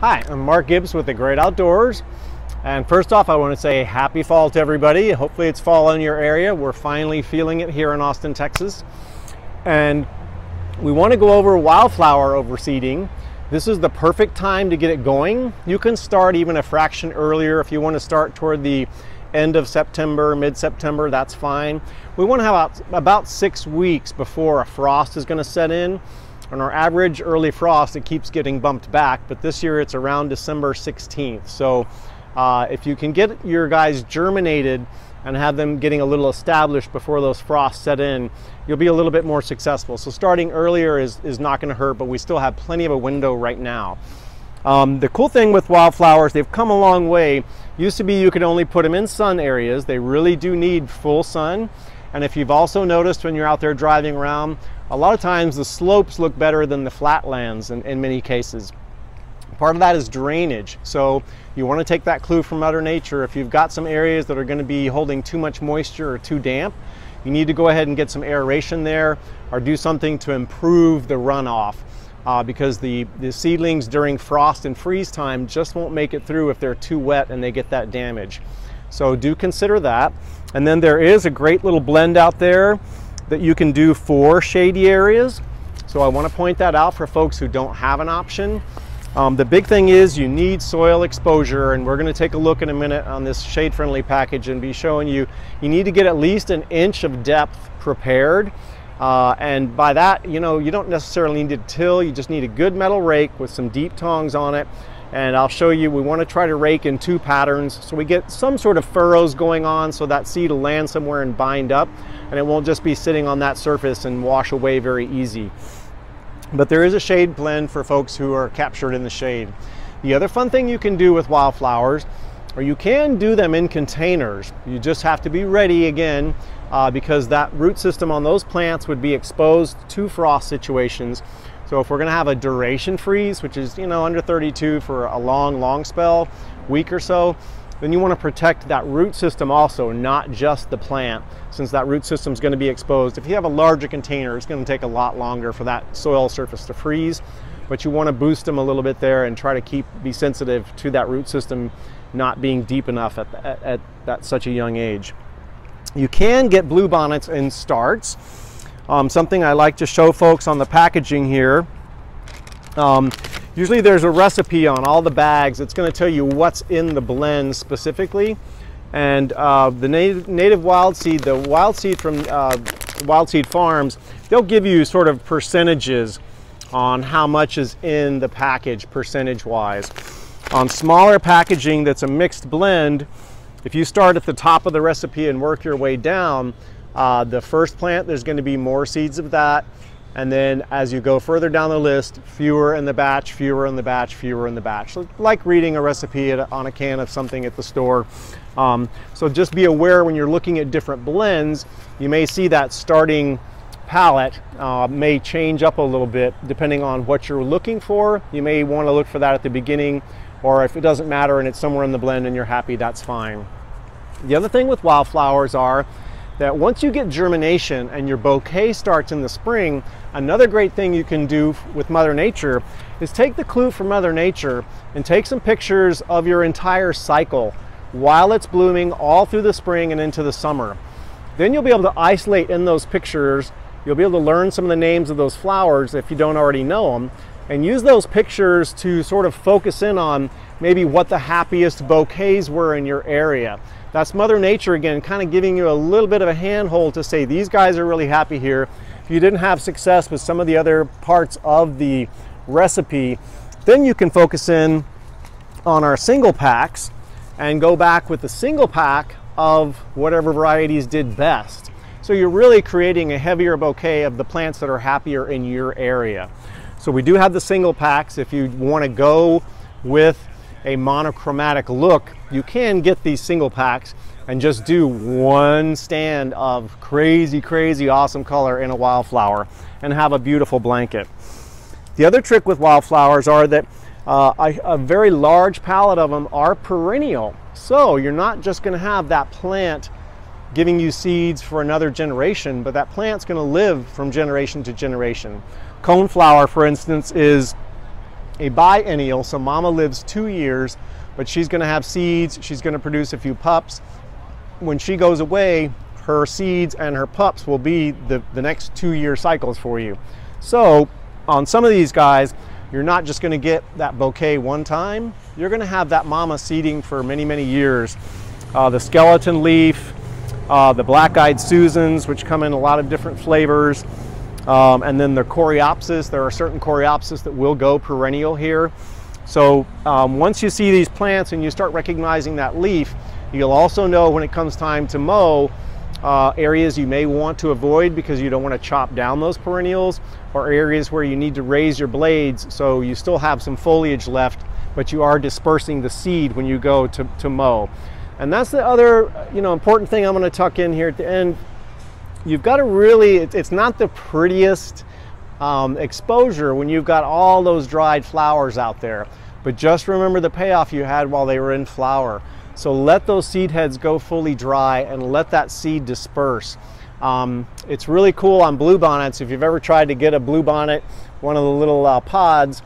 Hi, I'm Mark Gibbs with The Great Outdoors. And first off, I want to say happy fall to everybody. Hopefully it's fall in your area. We're finally feeling it here in Austin, Texas. And we want to go over wildflower overseeding. This is the perfect time to get it going. You can start even a fraction earlier if you want to start toward the end of September, mid-September, that's fine. We want to have about, about six weeks before a frost is going to set in. On our average early frost, it keeps getting bumped back, but this year it's around December 16th. So uh, if you can get your guys germinated and have them getting a little established before those frosts set in, you'll be a little bit more successful. So starting earlier is, is not gonna hurt, but we still have plenty of a window right now. Um, the cool thing with wildflowers, they've come a long way. Used to be you could only put them in sun areas. They really do need full sun. And if you've also noticed when you're out there driving around, a lot of times the slopes look better than the flatlands in, in many cases. Part of that is drainage. So you want to take that clue from Mother Nature. If you've got some areas that are going to be holding too much moisture or too damp, you need to go ahead and get some aeration there or do something to improve the runoff. Uh, because the, the seedlings during frost and freeze time just won't make it through if they're too wet and they get that damage. So do consider that. And then there is a great little blend out there that you can do for shady areas. So I want to point that out for folks who don't have an option. Um, the big thing is you need soil exposure and we're going to take a look in a minute on this shade friendly package and be showing you you need to get at least an inch of depth prepared uh, and by that you know you don't necessarily need to till you just need a good metal rake with some deep tongs on it and I'll show you we want to try to rake in two patterns so we get some sort of furrows going on so that seed will land somewhere and bind up and it won't just be sitting on that surface and wash away very easy. But there is a shade blend for folks who are captured in the shade. The other fun thing you can do with wildflowers, or you can do them in containers. You just have to be ready again uh, because that root system on those plants would be exposed to frost situations so if we're gonna have a duration freeze, which is, you know, under 32 for a long, long spell, week or so, then you wanna protect that root system also, not just the plant, since that root system is gonna be exposed. If you have a larger container, it's gonna take a lot longer for that soil surface to freeze, but you wanna boost them a little bit there and try to keep, be sensitive to that root system not being deep enough at, at, at, at such a young age. You can get bluebonnets in starts. Um, something I like to show folks on the packaging here. Um, usually there's a recipe on all the bags. It's going to tell you what's in the blend specifically. And uh, the native, native wild seed, the wild seed from uh, Wild Seed Farms, they'll give you sort of percentages on how much is in the package percentage wise. On smaller packaging that's a mixed blend, if you start at the top of the recipe and work your way down, uh, the first plant, there's going to be more seeds of that. And then as you go further down the list, fewer in the batch, fewer in the batch, fewer in the batch. Like reading a recipe on a can of something at the store. Um, so just be aware when you're looking at different blends, you may see that starting palette uh, may change up a little bit depending on what you're looking for. You may want to look for that at the beginning, or if it doesn't matter and it's somewhere in the blend and you're happy, that's fine. The other thing with wildflowers are that once you get germination and your bouquet starts in the spring, another great thing you can do with Mother Nature is take the clue from Mother Nature and take some pictures of your entire cycle while it's blooming all through the spring and into the summer. Then you'll be able to isolate in those pictures, you'll be able to learn some of the names of those flowers if you don't already know them, and use those pictures to sort of focus in on maybe what the happiest bouquets were in your area. That's Mother Nature again, kind of giving you a little bit of a handhold to say these guys are really happy here. If you didn't have success with some of the other parts of the recipe, then you can focus in on our single packs and go back with the single pack of whatever varieties did best. So you're really creating a heavier bouquet of the plants that are happier in your area. So we do have the single packs. If you want to go with a monochromatic look, you can get these single packs and just do one stand of crazy, crazy awesome color in a wildflower and have a beautiful blanket. The other trick with wildflowers are that uh, a, a very large palette of them are perennial. So you're not just gonna have that plant giving you seeds for another generation, but that plant's gonna live from generation to generation. Coneflower, for instance, is a biennial, so mama lives two years, but she's gonna have seeds, she's gonna produce a few pups. When she goes away, her seeds and her pups will be the, the next two year cycles for you. So on some of these guys, you're not just gonna get that bouquet one time, you're gonna have that mama seeding for many, many years. Uh, the skeleton leaf, uh, the black-eyed Susans, which come in a lot of different flavors, um, and then the coreopsis. There are certain coreopsis that will go perennial here. So um, once you see these plants and you start recognizing that leaf, you'll also know when it comes time to mow uh, areas you may want to avoid because you don't want to chop down those perennials or areas where you need to raise your blades so you still have some foliage left but you are dispersing the seed when you go to, to mow. And that's the other you know important thing I'm going to tuck in here at the end. You've got to really, it's not the prettiest um, exposure when you've got all those dried flowers out there. But just remember the payoff you had while they were in flower. So let those seed heads go fully dry and let that seed disperse. Um, it's really cool on bluebonnets. If you've ever tried to get a bluebonnet, one of the little uh, pods,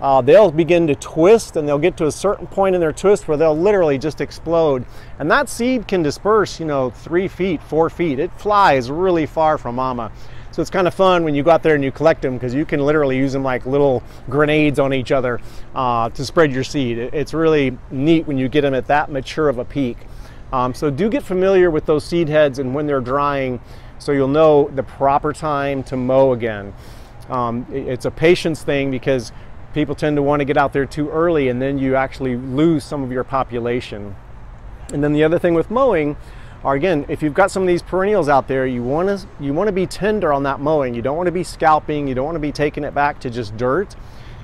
uh, they'll begin to twist and they'll get to a certain point in their twist where they'll literally just explode. And that seed can disperse, you know, three feet, four feet. It flies really far from mama. So it's kind of fun when you go out there and you collect them because you can literally use them like little grenades on each other uh, to spread your seed. It's really neat when you get them at that mature of a peak. Um, so do get familiar with those seed heads and when they're drying so you'll know the proper time to mow again. Um, it's a patience thing because people tend to want to get out there too early and then you actually lose some of your population. And then the other thing with mowing are again, if you've got some of these perennials out there, you want to you want to be tender on that mowing. You don't want to be scalping. You don't want to be taking it back to just dirt.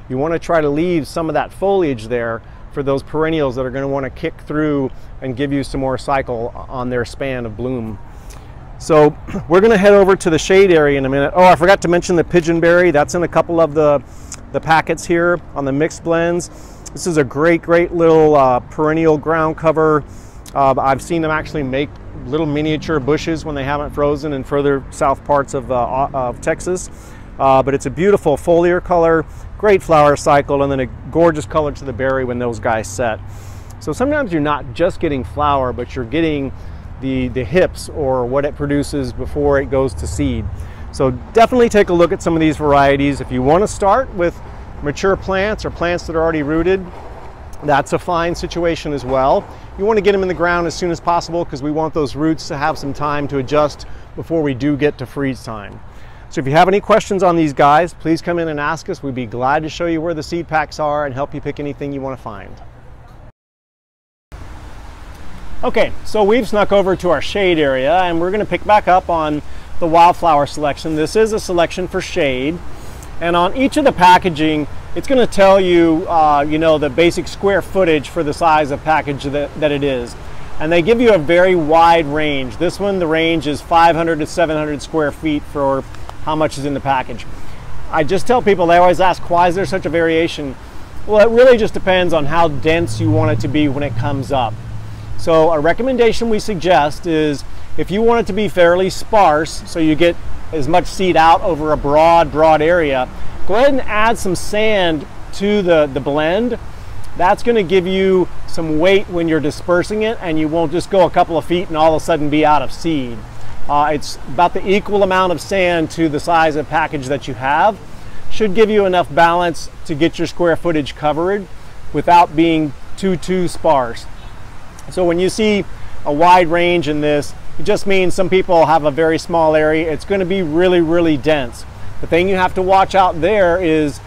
You want to try to leave some of that foliage there for those perennials that are going to want to kick through and give you some more cycle on their span of bloom. So we're going to head over to the shade area in a minute. Oh, I forgot to mention the pigeonberry. That's in a couple of the, the packets here on the mixed blends. This is a great, great little uh, perennial ground cover. Uh, I've seen them actually make little miniature bushes when they haven't frozen in further south parts of, uh, of Texas. Uh, but it's a beautiful foliar color, great flower cycle, and then a gorgeous color to the berry when those guys set. So sometimes you're not just getting flower, but you're getting the, the hips or what it produces before it goes to seed. So definitely take a look at some of these varieties. If you want to start with mature plants or plants that are already rooted, that's a fine situation as well. You want to get them in the ground as soon as possible because we want those roots to have some time to adjust before we do get to freeze time. So if you have any questions on these guys, please come in and ask us. We'd be glad to show you where the seed packs are and help you pick anything you want to find. Okay, so we've snuck over to our shade area and we're going to pick back up on the wildflower selection. This is a selection for shade. And on each of the packaging, it's going to tell you, uh, you know, the basic square footage for the size of package that, that it is. And they give you a very wide range. This one, the range is 500 to 700 square feet for how much is in the package. I just tell people, they always ask, why is there such a variation? Well, it really just depends on how dense you want it to be when it comes up. So a recommendation we suggest is if you want it to be fairly sparse, so you get as much seed out over a broad, broad area, go ahead and add some sand to the, the blend. That's going to give you some weight when you're dispersing it and you won't just go a couple of feet and all of a sudden be out of seed. Uh, it's about the equal amount of sand to the size of package that you have. Should give you enough balance to get your square footage covered without being too, too sparse. So when you see a wide range in this, it just means some people have a very small area. It's going to be really, really dense. The thing you have to watch out there is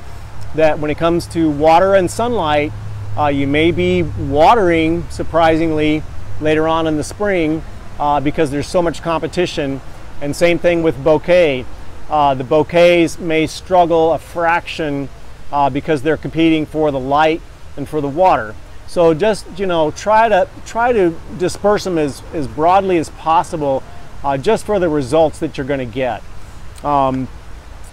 that when it comes to water and sunlight, uh, you may be watering surprisingly later on in the spring uh, because there's so much competition. And same thing with bouquet. Uh, the bouquets may struggle a fraction uh, because they're competing for the light and for the water. So just you know try to try to disperse them as, as broadly as possible uh, just for the results that you're going to get. Um,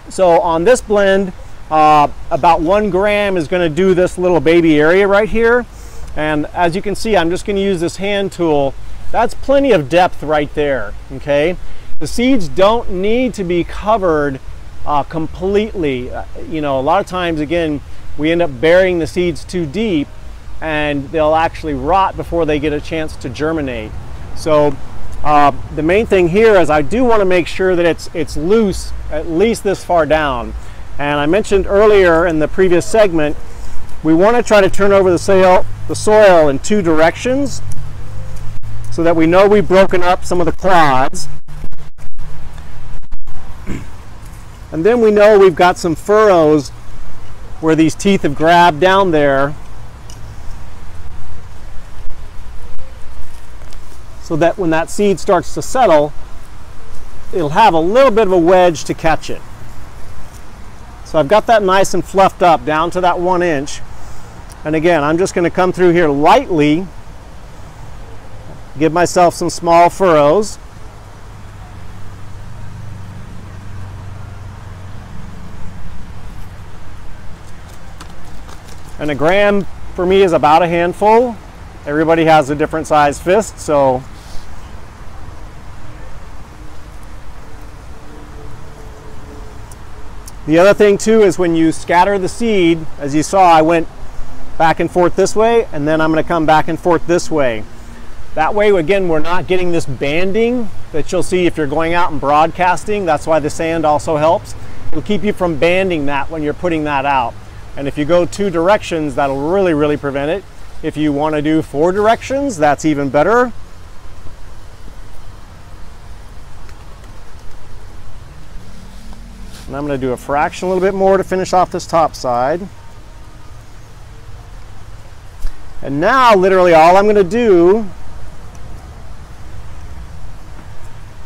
so on this blend, uh, about one gram is going to do this little baby area right here. And as you can see, I'm just going to use this hand tool. That's plenty of depth right there, okay? The seeds don't need to be covered uh, completely. Uh, you know, a lot of times, again, we end up burying the seeds too deep and they'll actually rot before they get a chance to germinate. So uh, the main thing here is I do want to make sure that it's, it's loose at least this far down. And I mentioned earlier in the previous segment, we want to try to turn over the soil, the soil in two directions so that we know we've broken up some of the clods. And then we know we've got some furrows where these teeth have grabbed down there so that when that seed starts to settle, it'll have a little bit of a wedge to catch it. So I've got that nice and fluffed up down to that one inch. And again, I'm just going to come through here lightly, give myself some small furrows. And a gram for me is about a handful. Everybody has a different size fist, so The other thing too is when you scatter the seed, as you saw, I went back and forth this way, and then I'm gonna come back and forth this way. That way, again, we're not getting this banding that you'll see if you're going out and broadcasting. That's why the sand also helps. It'll keep you from banding that when you're putting that out. And if you go two directions, that'll really, really prevent it. If you wanna do four directions, that's even better. And I'm going to do a fraction a little bit more to finish off this top side. And now literally all I'm going to do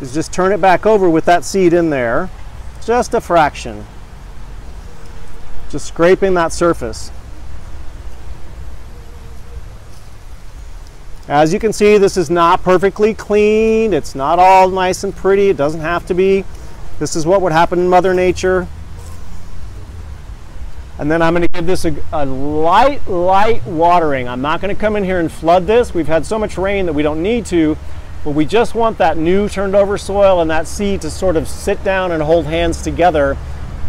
is just turn it back over with that seed in there. Just a fraction. Just scraping that surface. As you can see, this is not perfectly clean. It's not all nice and pretty. It doesn't have to be. This is what would happen in Mother Nature. And then I'm going to give this a, a, light, light watering. I'm not going to come in here and flood this. We've had so much rain that we don't need to, but we just want that new turned over soil and that seed to sort of sit down and hold hands together,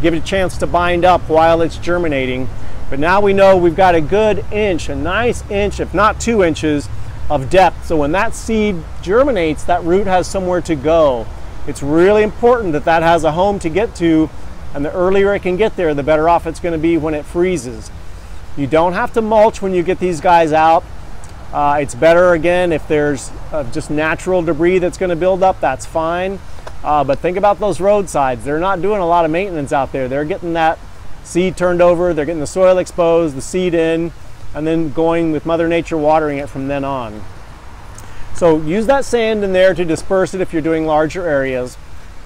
give it a chance to bind up while it's germinating. But now we know we've got a good inch, a nice inch, if not two inches, of depth. So when that seed germinates, that root has somewhere to go. It's really important that that has a home to get to, and the earlier it can get there, the better off it's going to be when it freezes. You don't have to mulch when you get these guys out. Uh, it's better again if there's uh, just natural debris that's going to build up, that's fine. Uh, but think about those roadsides. They're not doing a lot of maintenance out there. They're getting that seed turned over, they're getting the soil exposed, the seed in, and then going with Mother Nature watering it from then on. So use that sand in there to disperse it if you're doing larger areas.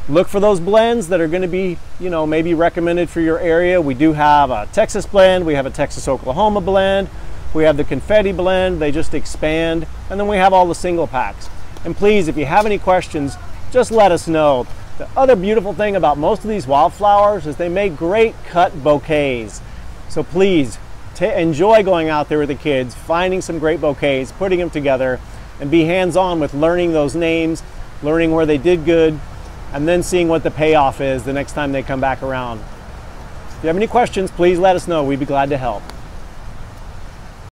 Look for those blends that are going to be, you know, maybe recommended for your area. We do have a Texas blend, we have a Texas Oklahoma blend, we have the confetti blend, they just expand, and then we have all the single packs. And please, if you have any questions, just let us know. The other beautiful thing about most of these wildflowers is they make great cut bouquets. So please, enjoy going out there with the kids, finding some great bouquets, putting them together, and be hands-on with learning those names, learning where they did good, and then seeing what the payoff is the next time they come back around. If you have any questions, please let us know. We'd be glad to help.